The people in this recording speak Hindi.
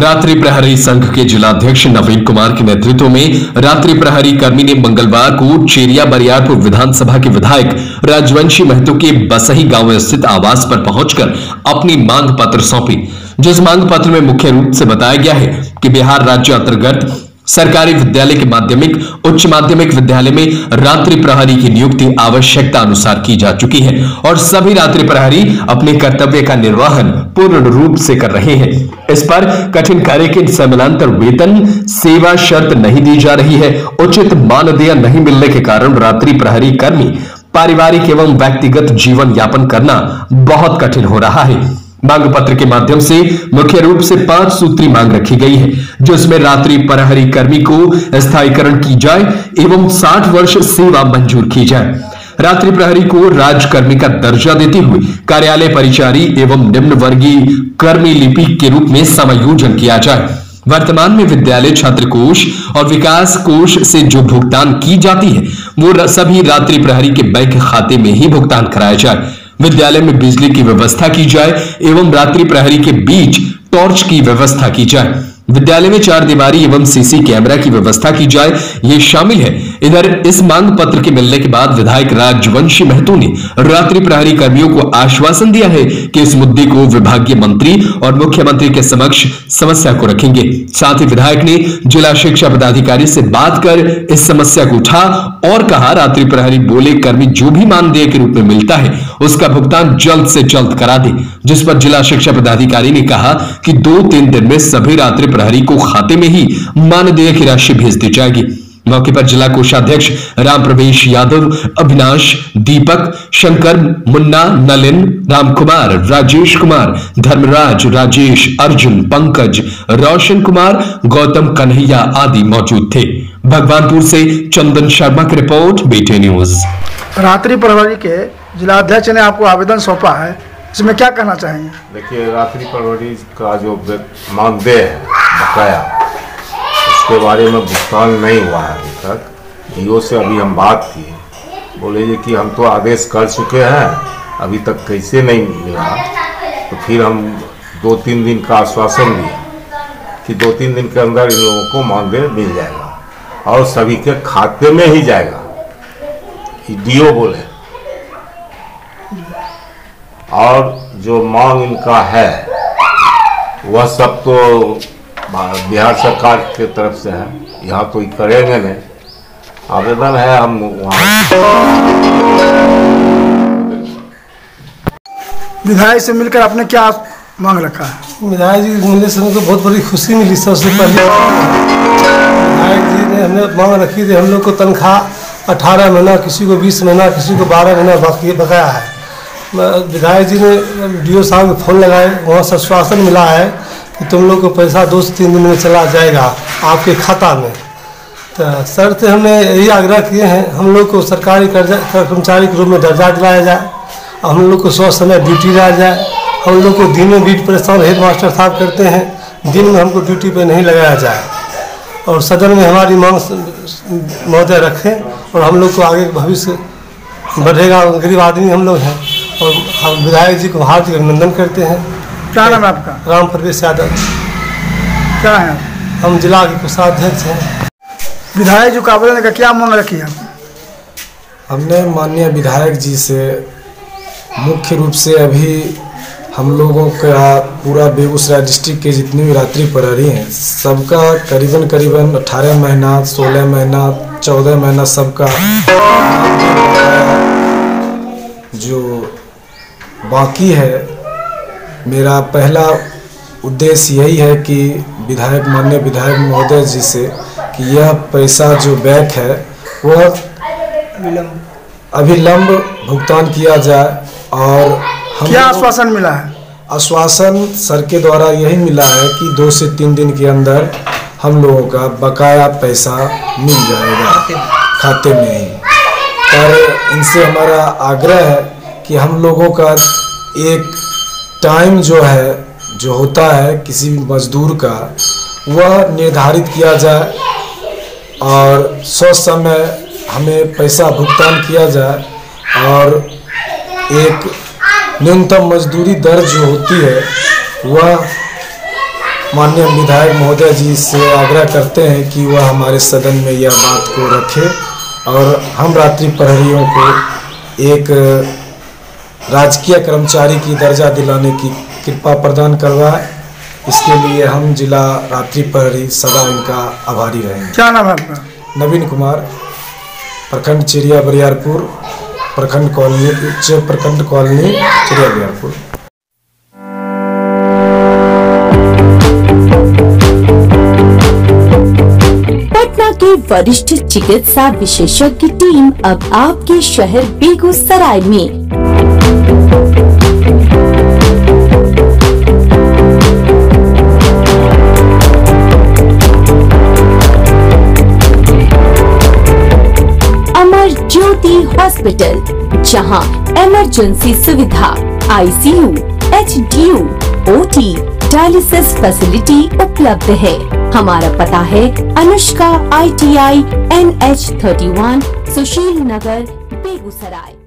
रात्रि प्रहरी संघ के जिलाध्यक्ष नवीन कुमार के नेतृत्व में रात्रि प्रहरी कर्मी ने मंगलवार को चेरिया बरियारपुर विधानसभा के विधायक राजवंशी महतो के बसही गाँव स्थित आवास पर पहुंचकर अपनी मांग पत्र सौंपी। जिस मांग पत्र में मुख्य रूप से बताया गया है कि बिहार राज्य अंतर्गत सरकारी विद्यालय के माध्यमिक, उच्च माध्यमिक विद्यालय में रात्रि प्रहरी की नियुक्ति आवश्यकता अनुसार की जा चुकी है और सभी रात्रि प्रहरी अपने कर्तव्य का निर्वहन पूर्ण रूप से कर रहे हैं। इस पर कठिन कार्य के समानांतर वेतन, सेवा शर्त नहीं दी जा रही है। उचित मानदेय नहीं मिलने के कारण रात्रि प्रहरी कर्मी, पारिवारिक एवं व्यक्तिगत जीवन यापन करना बहुत कठिन हो रहा है। मांग पत्र के माध्यम से मुख्य रूप से पाँच सूत्री मांग रखी गई है जिसमें रात्रि प्रहरी कर्मी को स्थायीकरण की जाए एवं 60 वर्ष सेवा मंजूर की जाए। रात्रि प्रहरी को राजकर्मी का दर्जा देते हुए कार्यालय परिचारी एवं निम्न वर्गीय कर्मी लिपि के रूप में समायोजन किया जाए। वर्तमान में विद्यालय छात्र कोष और विकास कोष से जो भुगतान की जाती है, वो सभी रात्रि प्रहरी के बैंक खाते में ही भुगतान कराया जाए। विद्यालय में बिजली की व्यवस्था की जाए एवं रात्रि प्रहरी के बीच टॉर्च की व्यवस्था की जाए। विद्यालय में चार दीवारी एवं सीसी कैमरा की व्यवस्था की जाए, ये शामिल है। इधर इस मांग पत्र के मिलने के बाद विधायक राजवंशी महतो ने रात्रि प्रहरी कर्मियों को आश्वासन दिया है कि इस मुद्दे को विभागीय मंत्री और मुख्यमंत्री के समक्ष समस्या को रखेंगे। साथ ही विधायक ने जिला शिक्षा पदाधिकारी से बात कर इस समस्या को उठा और कहा, रात्रि प्रहरी बोले, कर्मी जो भी मानदेय के रूप में मिलता है, उसका भुगतान जल्द से जल्द करा दे। जिस पर जिला शिक्षा पदाधिकारी ने कहा कि दो तीन दिन में सभी रात्रि प्रहरी को खाते में ही मानदेय की राशि भेज दी जाएगी। मौके पर जिला कोषाध्यक्ष राम प्रवेश यादव अविनाश दीपक शंकर मुन्ना नलिन राम कुमार राजेश कुमार धर्मराज राजेश अर्जुन पंकज रोशन कुमार गौतम कन्हैया आदि मौजूद थे। भगवानपुर से चंदन शर्मा की रिपोर्ट बीटे न्यूज़। रात्रि प्रहरी के जिला अध्यक्ष ने आपको आवेदन सौंपा है इसमें क्या कहना चाहेंगे? देखिए रात्रि प्रहरी का जो मानदेय है बकाया उसके बारे में भुगतान नहीं हुआ है अभी तक। डीओ से अभी हम बात किए। बोले ये कि हम तो आदेश कर चुके हैं, अभी तक कैसे नहीं मिला। तो फिर हम दो तीन दिन का आश्वासन दिए कि दो तीन दिन के अंदर इन लोगों को मानदेय मिल जाएगा और सभी के खाते में ही जाएगा। डीओ बोले। और जो मांग इनका है, वह सब तो बिहार सरकार के तरफ़ से है। यहाँ कोई करेंगे नहीं। आवेदन है हम वहाँ विधायक से मिलकर आपने क्या मांग रखा है? विधायक जी मिलने से हमको बहुत बड़ी खुशी मिली सबसे पहले। विधायक जी ने हमने मांग रखी थी हम लोग को तनख्वाह अठारह महीना किसी को बीस महीना किसी को बारह महीना बाकी बकाया है। विधायक जी ने डी साहब को फ़ोन लगाए वहाँ से आश्वासन मिला है कि तुम लोग को पैसा दो से तीन दिन में चला जाएगा आपके खाता में। तो सर से हमने यही आग्रह किए हैं, हम लोग को सरकारी कर्जा, कर्मचारी के रूप में दर्जा दिलाया जाए और हम लोग को सौ समय ड्यूटी लाया जाए, हम लोग को दिन में भी परेशान हेड मास्टर साहब करते हैं, दिन में हमको ड्यूटी पे नहीं लगाया जाए। और सदन में हमारी मांग महोदय रखें और हम लोग को आगे भविष्य बढ़ेगा गरीब आदमी हम लोग हैं और हम विधायक जी को हार्दिक अभिनंदन करते हैं। क्या नाम है आपका? राम प्रवेश यादव। क्या है? हम जिला के कोषाध्यक्ष हैं। विधायक जी का का क्या मांग रखी है? हमने माननीय विधायक जी से मुख्य रूप से अभी हम लोगों का पूरा बेगूसराय डिस्ट्रिक्ट के जितनी भी रात्रि प्रहरी हैं सबका करीबन करीबन 18 महीना 16 महीना 14 महीना सबका जो बाकी है मेरा पहला उद्देश्य यही है कि विधायक माननीय विधायक महोदय जी से कि यह पैसा जो बैक है वह अभिलंब भुगतान किया जाए और हम क्या आश्वासन मिला है? आश्वासन सर के द्वारा यही मिला है कि दो से तीन दिन के अंदर हम लोगों का बकाया पैसा मिल जाएगा खाते में ही। पर इनसे हमारा आग्रह है कि हम लोगों का एक टाइम जो है, जो होता है किसी भी मजदूर का, वह निर्धारित किया जाए और समय हमें पैसा भुगतान किया जाए और एक न्यूनतम मजदूरी दर जो होती है, वह माननीय विधायक महोदय जी से आग्रह करते हैं कि वह हमारे सदन में यह बात को रखे और हम रात्रि प्रहरियों को एक राजकीय कर्मचारी की दर्जा दिलाने की कृपा प्रदान करवाए इसके लिए हम जिला रात्रि प्रहरी सदा इनका आभारी रहेंगे क्या नाम है आपका? नवीन कुमार प्रखंड चिड़िया बरियारपुर प्रखंड कॉलोनी उच्च प्रखंड कॉलोनी चिड़िया बरियारपुर। पटना के वरिष्ठ चिकित्सा विशेषज्ञ की टीम अब आपके शहर बेगूसराय में। ज्योति हॉस्पिटल जहाँ इमरजेंसी सुविधा ICU, HDU, OT, dialysis facility उपलब्ध है। हमारा पता है Anushka I T I N H thirty one Sushil Nagar Begusarai.